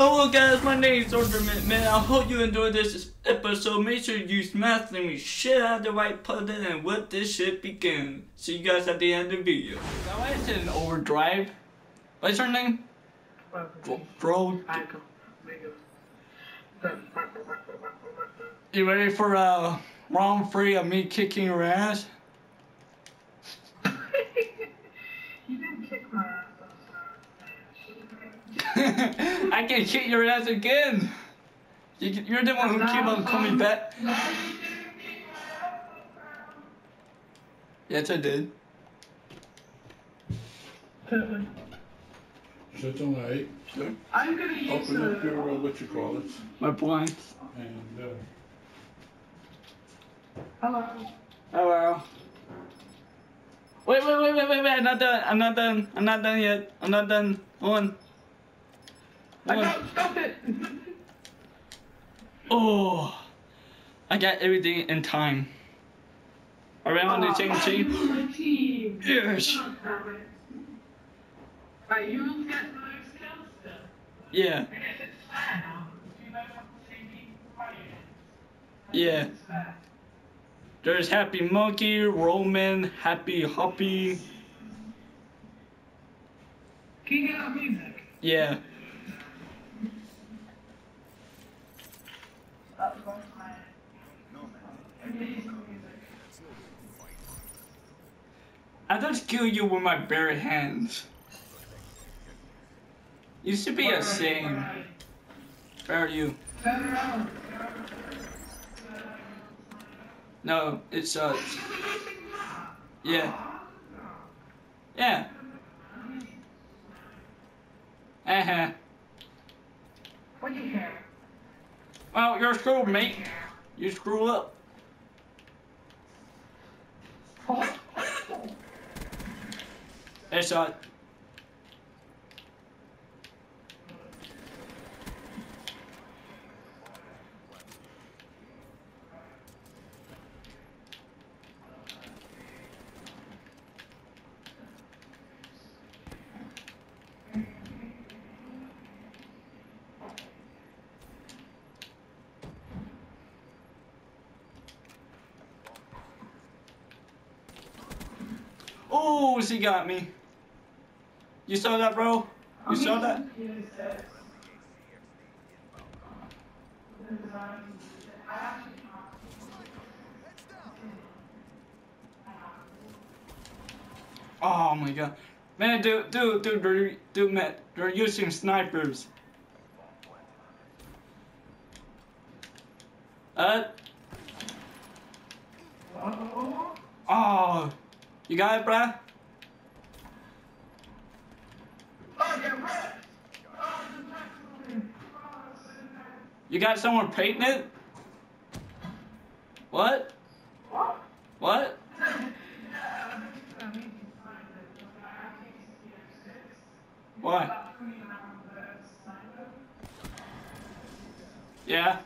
Hello guys, my name is Orderman Man. I hope you enjoyed this episode. Make sure you smash the shit out the right button and let this shit begin. See you guys at the end of the video. Now why is it in overdrive? What's her name? Bro. You ready for uh round three of me kicking your ass? You didn't kick my ass. I can kick your ass again. You, you're the one who keep on coming back. Yes, I did. Shit's alright. Sure. I'm gonna use Open up your, the. uh, what you call it, My blinds. and, uh, Hello. Hello. Wait, wait, wait, wait, wait, wait. I'm not done. I'm not done. I'm not done yet. I'm not done. Hold on. I got stop it. Oh. I got everything in time. Are we on the same oh, team? My team. Yes. Right, you get the next still. Yeah. And if it's fair now, if you guys have the same team Yeah. There's Happy Monkey, Roman, Happy Hoppy. Get that music? Yeah. That's what's my. Amazing music. I just kill you with my bare hands. You should be a shame. Where are you? No, it sucks. Yeah. Yeah. Uh huh. What do you hear? Well, you're screwed, mate. You screw up. It. Oh, she got me. You saw that, bro? You saw that? Oh my god. Man, dude, dude, dude, they're, dude, man, they're using snipers. Uh. Oh. You got it, bruh? You got someone painting it? What? What? Why? Yeah.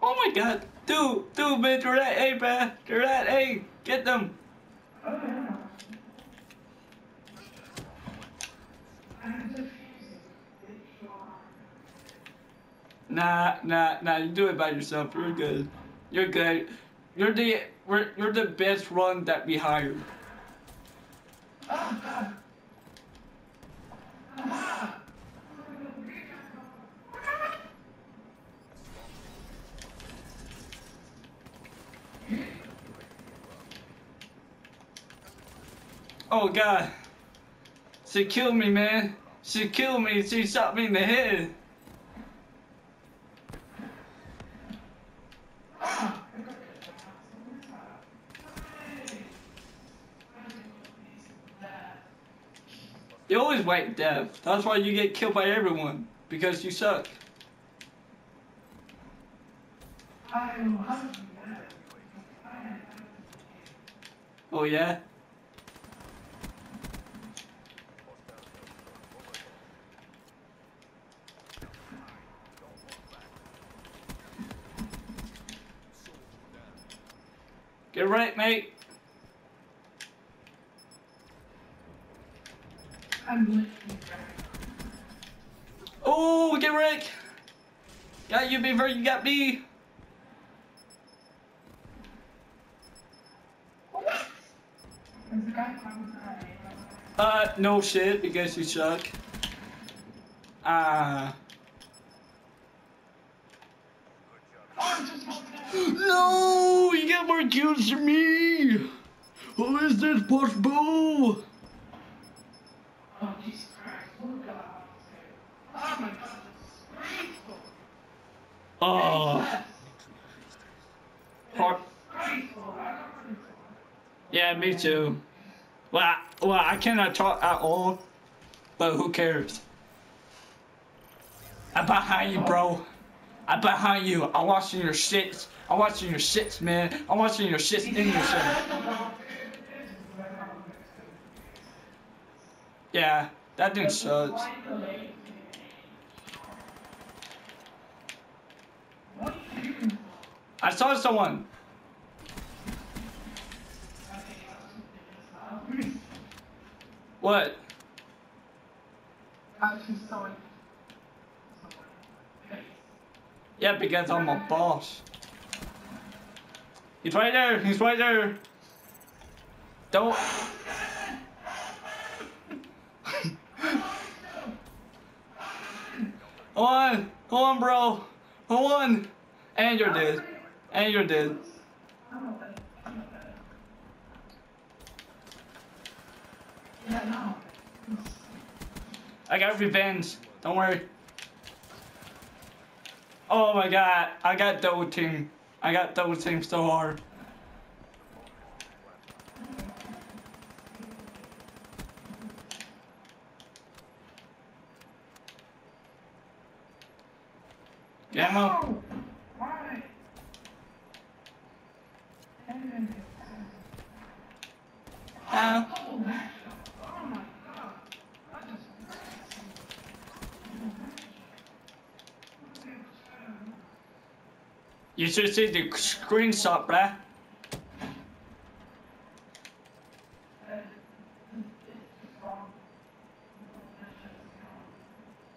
Oh my god. Dude, dude, man, A, bruh. They're at A. Get them. Nah, nah, nah. You do it by yourself. You're good. You're good. You're the we're, you're the best one that we hired. Oh god. She killed me, man. She killed me. She shot me in the head. You always wait death. That's why you get killed by everyone. Because you suck. Oh yeah? Get right, mate. I'm Oh, get Rick! Got you, Beaver, you got me! There's a guy coming behind me. Uh, no shit, because you suck. Ah. Oh, just. No! You got more kills than me! How is this possible? Oh, Jesus Christ. Look at that. Oh my god, it's disgraceful. Oh. Yeah, me too. Well, I, well, I cannot talk at all, but who cares? I'm behind you, bro. I'm behind you. I'm watching your shits. I'm watching your shits, man. I'm watching your shits in your shit. Yeah, that dude sucks. I saw someone. What? Yeah, because I'm a boss. He's right there. He's right there. Don't. Hold on. Hold on, bro. Hold on. And you're dead. And you're dead. I got revenge. Don't worry. Oh my god. I got double team. I got double team so hard. Gamma. No! Why? Ow. Oh my god. I just You should see the screenshot, bruh.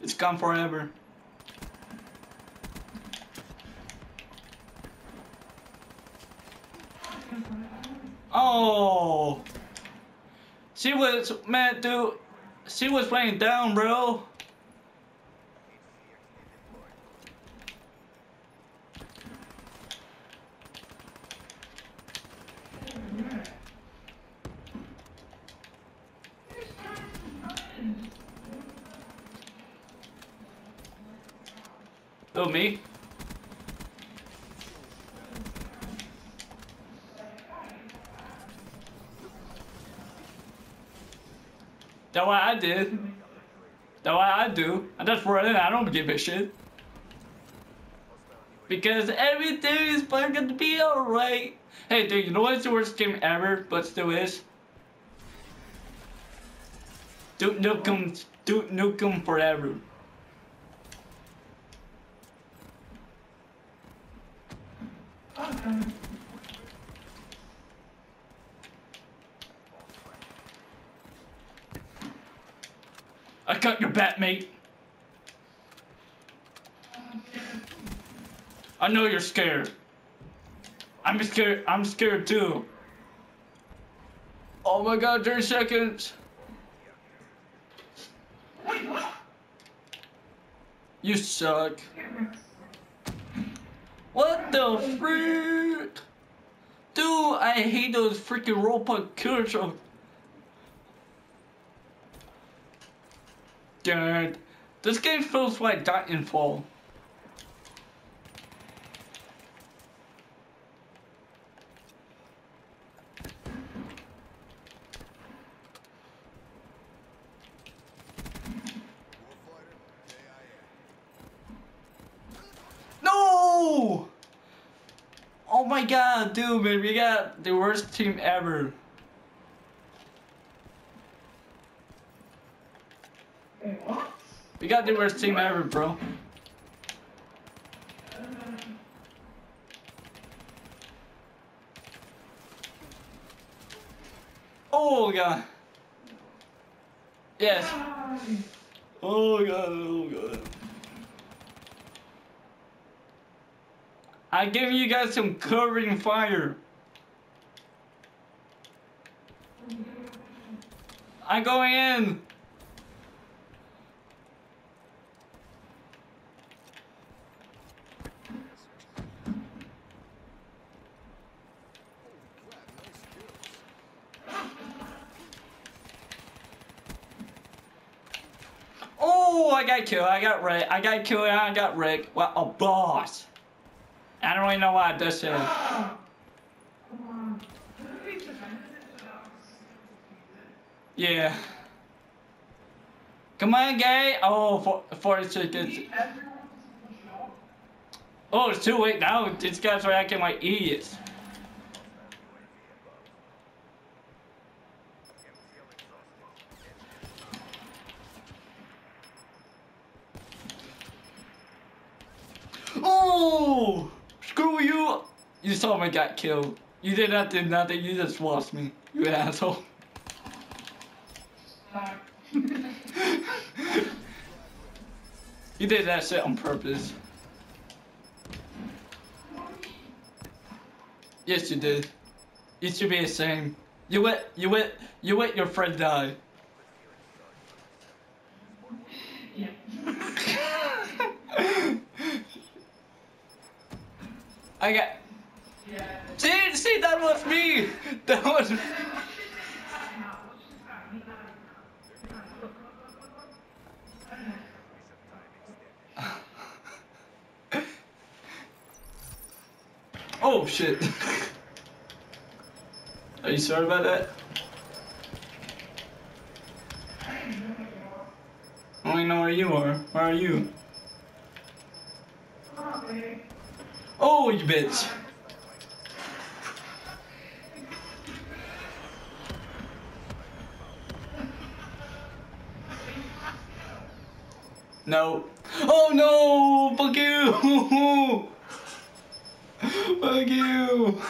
It's gone forever. Oh. She was, man, dude. She was playing down, bro. Oh, me? That's what I did. That's what I do. I just run in. I don't give a shit. Because everything is fucking to be alright. Hey, dude, you know what's the worst game ever, but still is? Duke Nukem, Duke Nukem Forever. Okay. I got your bat, mate. I know you're scared. I'm scared. I'm scared too. Oh my god, 30 seconds. You suck. What the freak? Dude, I hate those freaking robot killers of Dude, this game feels like Titanfall. No! Oh my god, dude, man, we got the worst team ever. Wait, what? We got the worst team ever, bro. Oh god. Yes. Oh god, oh god. I give you guys some covering fire. I'm going in. I got killed. I got Rick. I got killed. I got Rick. What a boss. I don't really know why I just said. Yeah. Come on, gay. Oh, for, 40 seconds. Oh, it's too late now. These guys are acting like idiots. Oh! Screw you! You saw me get killed. You did not do nothing. You just lost me. You asshole. you did that shit on purpose. Yes, you did. You should be ashamed. You let you let you let your friend die. I got. See, see, that was me. That was. Oh shit. Are you sorry about that? I only know where you are. Where are you? Oh, you bitch. No. Oh no! Fuck you! Fuck you!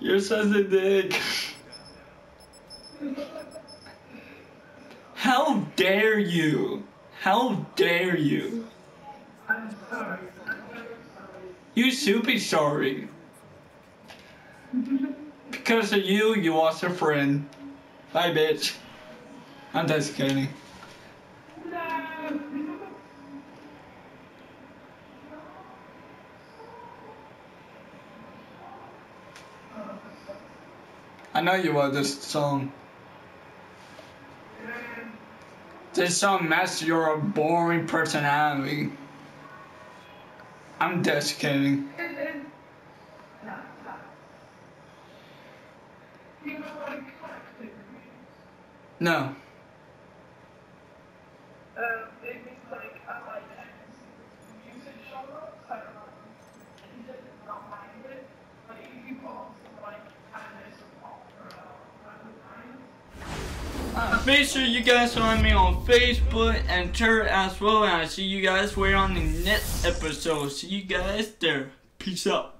You're such a dick. How dare you? How dare you? I'm sorry. You should be sorry. Because of you, you lost a friend. Bye, bitch. I'm just kidding. I know you love this song. This song matches your boring personality. I'm collecting No. Um, it means like I like music genre, so he does not mind it. But if you call some like anime support for uh, random times, Make sure you guys find me on Facebook and Twitter as well. And I'll see you guys way on the next episode. See you guys there. Peace out.